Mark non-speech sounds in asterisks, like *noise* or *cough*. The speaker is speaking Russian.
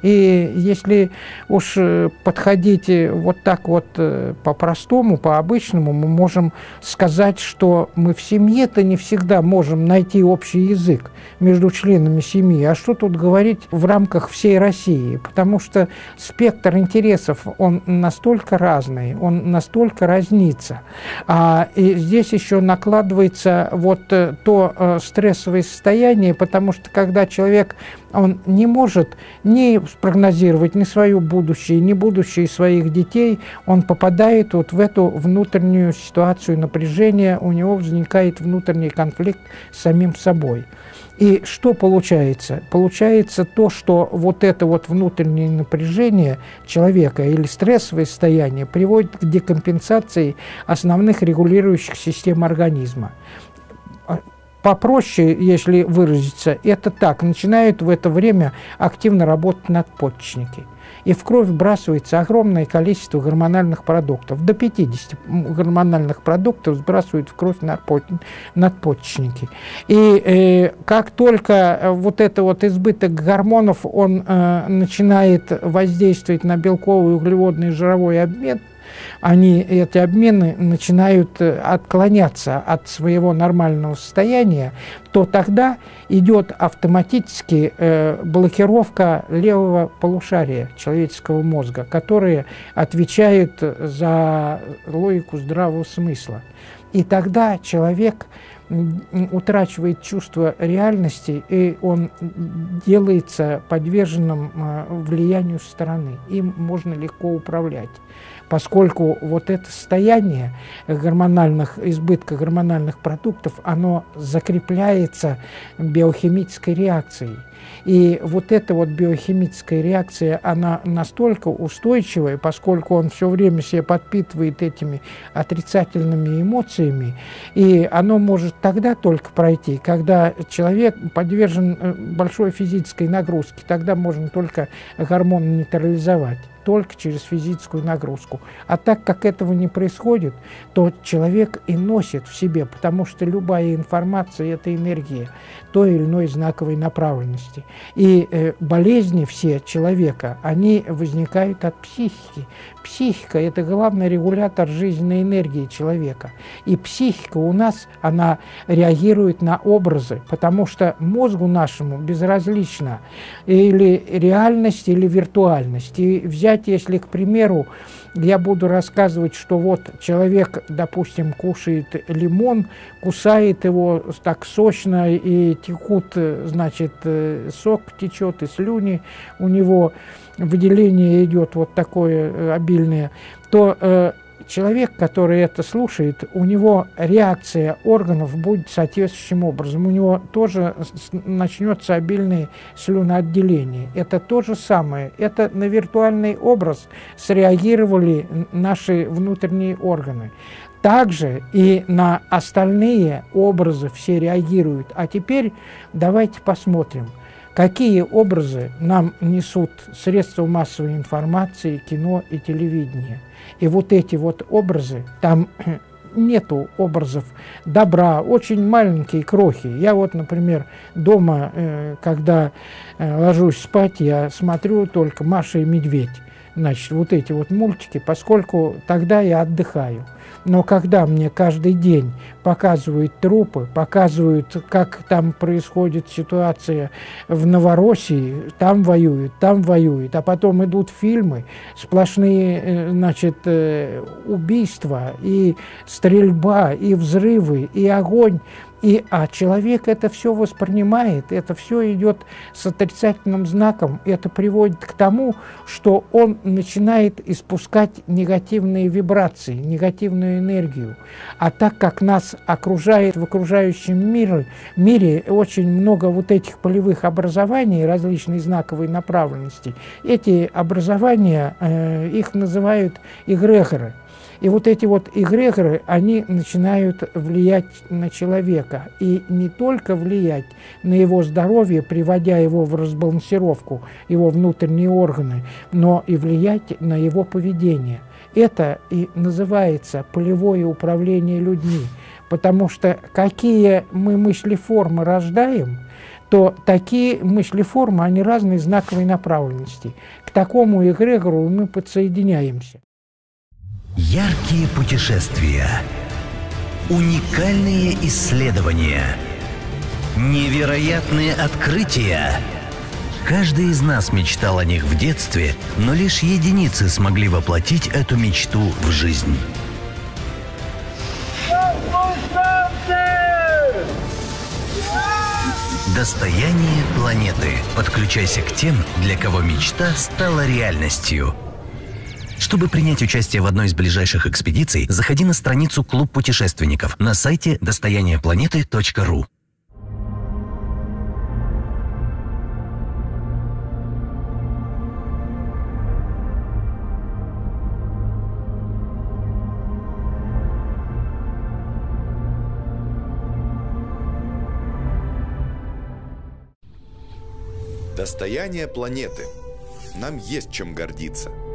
И если уж э, подходить э, вот так вот э, по-простому, по-обычному, мы можем сказать, что мы в семье-то не всегда можем найти общий язык между членами семьи. А что тут говорить в рамках всей России? Потому что спектр интересов, он настолько разный, он настолько разнится. А и здесь еще накладывается вот то стрессовое состояние, потому что когда человек он не может ни спрогнозировать ни свое будущее, ни будущее своих детей. Он попадает вот в эту внутреннюю ситуацию напряжения, у него возникает внутренний конфликт с самим собой. И что получается? Получается то, что вот это вот внутреннее напряжение человека или стрессовое состояние приводит к декомпенсации основных регулирующих систем организма попроще, если выразиться, это так. Начинают в это время активно работать надпочечники. И в кровь вбрасывается огромное количество гормональных продуктов. До 50 гормональных продуктов сбрасывают в кровь надпочечники. И э, как только вот это вот избыток гормонов, он э, начинает воздействовать на белковый, углеводный жировой обмен, они, эти обмены начинают э, отклоняться от своего нормального состояния, то тогда идет автоматически э, блокировка левого полушария человеческого мозга, которые отвечают за логику здравого смысла. И тогда человек утрачивает чувство реальности, и он делается подверженным э, влиянию стороны. Им можно легко управлять поскольку вот это состояние гормональных, избытка гормональных продуктов, оно закрепляется биохимической реакцией. И вот эта вот биохимическая реакция, она настолько устойчивая, поскольку он все время себя подпитывает этими отрицательными эмоциями, и оно может тогда только пройти, когда человек подвержен э, большой физической нагрузке, тогда можно только гормон нейтрализовать только через физическую нагрузку. А так как этого не происходит, то человек и носит в себе, потому что любая информация – это энергия той или иной знаковой направленности. И э, болезни все человека, они возникают от психики. Психика – это главный регулятор жизненной энергии человека. И психика у нас, она реагирует на образы, потому что мозгу нашему безразлично или реальность, или виртуальность. И взять, если, к примеру, я буду рассказывать, что вот человек, допустим, кушает лимон, кусает его так сочно, и текут, значит, э, сок течет, и слюни у него, выделение идет вот такое э, обильное, то э, человек, который это слушает, у него реакция органов будет соответствующим образом. У него тоже начнется обильное слюноотделение. Это то же самое. Это на виртуальный образ среагировали наши внутренние органы. Также и на остальные образы все реагируют. А теперь давайте посмотрим, какие образы нам несут средства массовой информации, кино и телевидение – и вот эти вот образы, там *clears throat* нету образов добра, очень маленькие крохи. Я вот, например, дома, э, когда э, ложусь спать, я смотрю только «Маша и медведь». Значит, вот эти вот мультики, поскольку тогда я отдыхаю. Но когда мне каждый день показывают трупы, показывают, как там происходит ситуация в Новороссии, там воюют, там воюют, а потом идут фильмы, сплошные, э, значит, э, убийства и стрельба, и взрывы, и огонь, и, а человек это все воспринимает, это все идет с отрицательным знаком, это приводит к тому, что он начинает испускать негативные вибрации, негативную энергию. А так как нас окружает в окружающем мире, мире очень много вот этих полевых образований различной знаковой направленности, эти образования, э, их называют эгрегоры. И вот эти вот эгрегоры, они начинают влиять на человека. И не только влиять на его здоровье, приводя его в разбалансировку, его внутренние органы, но и влиять на его поведение. Это и называется полевое управление людьми. Потому что какие мы мыслеформы рождаем, то такие мысли-формы, они разные знаковой направленности. К такому эгрегору мы подсоединяемся. Яркие путешествия. Уникальные исследования. Невероятные открытия. Каждый из нас мечтал о них в детстве, но лишь единицы смогли воплотить эту мечту в жизнь. Достояние планеты. Подключайся к тем, для кого мечта стала реальностью. Чтобы принять участие в одной из ближайших экспедиций, заходи на страницу «Клуб путешественников» на сайте достояниепланеты.ру. Достояние планеты. Нам есть чем гордиться –